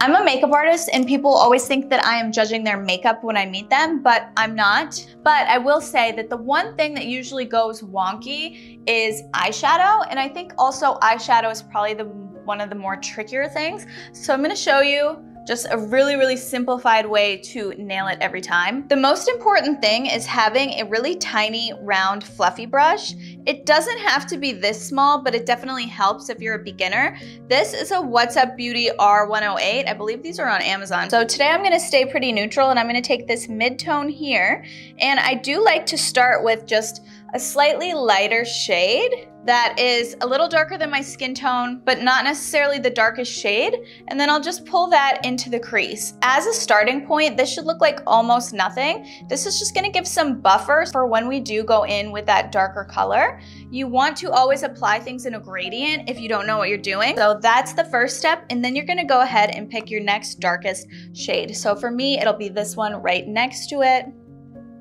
I'm a makeup artist and people always think that I am judging their makeup when I meet them, but I'm not. But I will say that the one thing that usually goes wonky is eyeshadow. And I think also eyeshadow is probably the one of the more trickier things. So I'm gonna show you just a really, really simplified way to nail it every time. The most important thing is having a really tiny, round, fluffy brush. It doesn't have to be this small, but it definitely helps if you're a beginner. This is a What's Up Beauty R108. I believe these are on Amazon. So today I'm gonna stay pretty neutral and I'm gonna take this mid-tone here. And I do like to start with just a slightly lighter shade that is a little darker than my skin tone, but not necessarily the darkest shade. And then I'll just pull that into the crease. As a starting point, this should look like almost nothing. This is just gonna give some buffer for when we do go in with that darker color. You want to always apply things in a gradient if you don't know what you're doing. So that's the first step. And then you're gonna go ahead and pick your next darkest shade. So for me, it'll be this one right next to it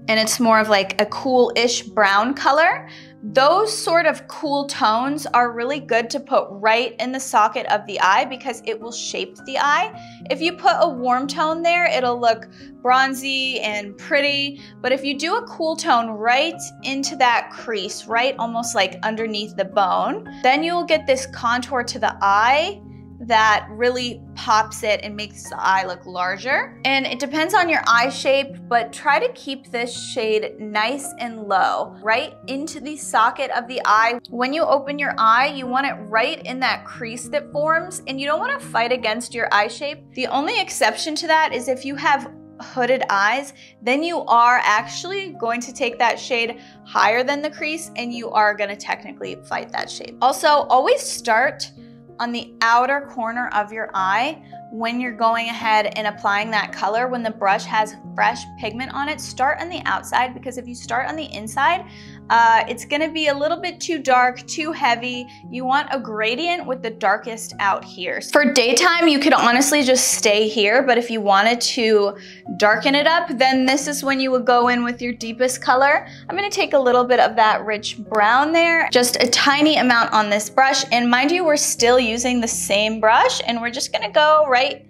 and it's more of like a cool-ish brown color. Those sort of cool tones are really good to put right in the socket of the eye because it will shape the eye. If you put a warm tone there, it'll look bronzy and pretty. But if you do a cool tone right into that crease, right almost like underneath the bone, then you'll get this contour to the eye that really pops it and makes the eye look larger. And it depends on your eye shape, but try to keep this shade nice and low, right into the socket of the eye. When you open your eye, you want it right in that crease that forms, and you don't wanna fight against your eye shape. The only exception to that is if you have hooded eyes, then you are actually going to take that shade higher than the crease and you are gonna technically fight that shape. Also, always start on the outer corner of your eye when you're going ahead and applying that color. When the brush has fresh pigment on it start on the outside because if you start on the inside uh, it's gonna be a little bit too dark too heavy. You want a gradient with the darkest out here. For daytime you could honestly just stay here but if you wanted to darken it up then this is when you would go in with your deepest color. I'm gonna take a little bit of that rich brown there. Just a tiny amount on this brush and mind you we're still using the same brush and we're just gonna go right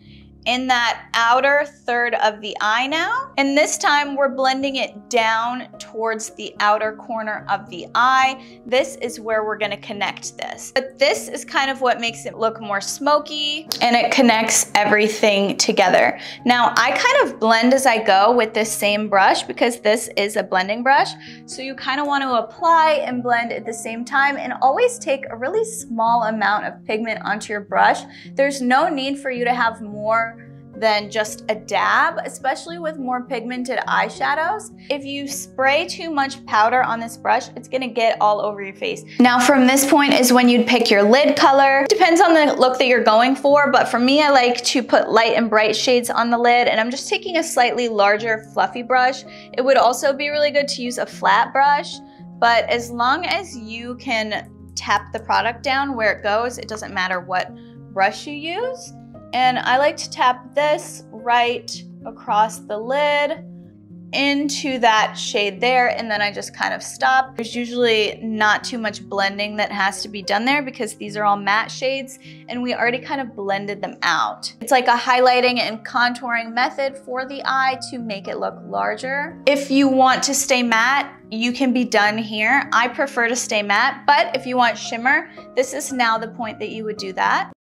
in that outer third of the eye now. And this time we're blending it down towards the outer corner of the eye. This is where we're gonna connect this. But this is kind of what makes it look more smoky and it connects everything together. Now I kind of blend as I go with this same brush because this is a blending brush. So you kind of want to apply and blend at the same time and always take a really small amount of pigment onto your brush. There's no need for you to have more than just a dab, especially with more pigmented eyeshadows. If you spray too much powder on this brush, it's gonna get all over your face. Now from this point is when you'd pick your lid color. Depends on the look that you're going for, but for me, I like to put light and bright shades on the lid, and I'm just taking a slightly larger fluffy brush. It would also be really good to use a flat brush, but as long as you can tap the product down where it goes, it doesn't matter what brush you use. And I like to tap this right across the lid into that shade there and then I just kind of stop. There's usually not too much blending that has to be done there because these are all matte shades and we already kind of blended them out. It's like a highlighting and contouring method for the eye to make it look larger. If you want to stay matte, you can be done here. I prefer to stay matte, but if you want shimmer, this is now the point that you would do that.